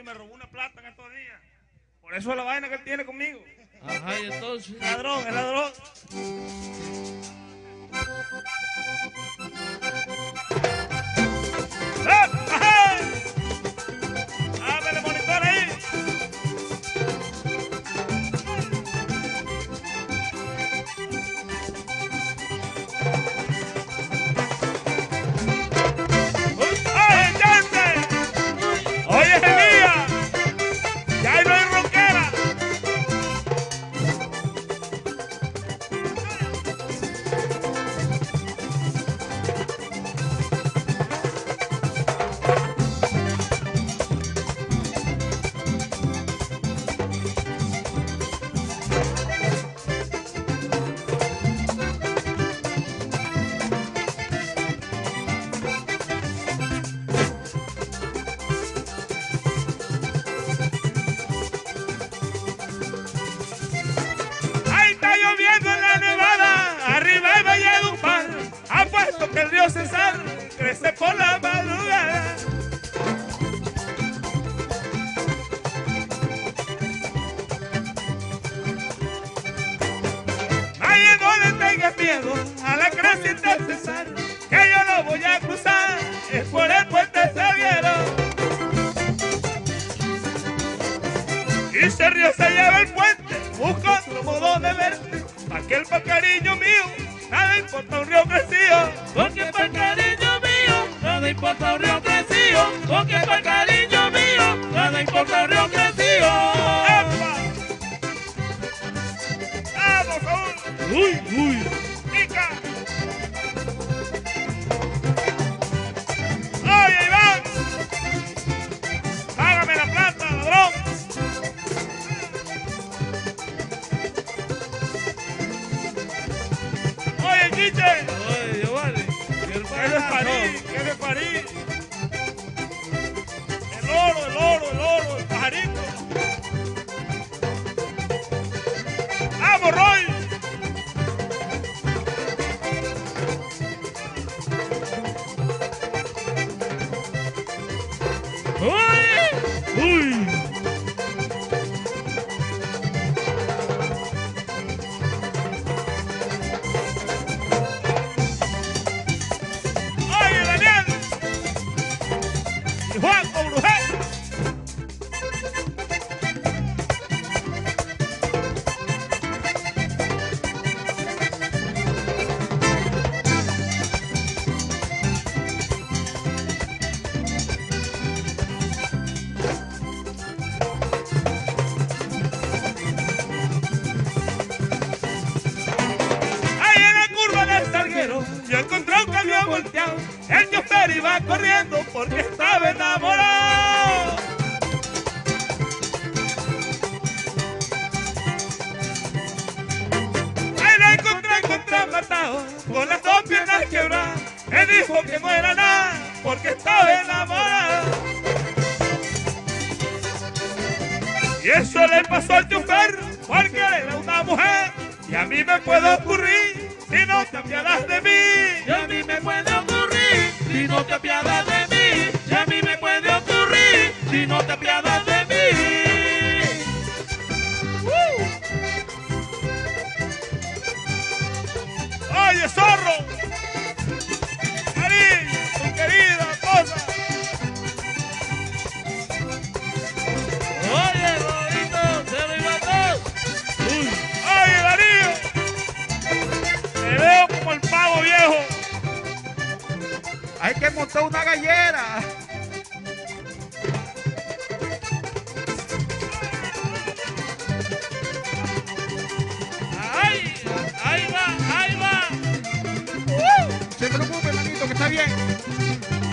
y me robó una plata en estos días. Por eso es la vaina que él tiene conmigo. Ajá, y entonces. Ladrón, es ladrón. Que el río Cesar crece por la madrugada. Nadie no le tenga miedo a la creciente del Cesar, que yo no voy a cruzar, es por el puente Salguero. Y se río se lleva el puente, busca otro modo de verte. Aquel pa' cariño mío, nada importa un río crecido. Porque para el cariño mío, nada importa un río crecido. Porque para el cariño mío, nada importa un río crecido. ¡Epa! ¡Vamos, Saúl! Uy, uy. ¡Pica! Uy, uy. Chofer iba corriendo porque estaba enamorado. Ahí lo encontré, encontré matado, con las dos piernas quebradas. Él dijo que no era nada porque estaba enamorado. Y eso le pasó al chofer porque era una mujer. Y a mí me puede ocurrir si no te de mí. Y a mí me puede ocurrir si no te apiadas de mí. Y a mí me puede ocurrir si no te apiadas Montar una gallera. ahí, ahí va, ahí va. Se preocupe, manito, que está bien.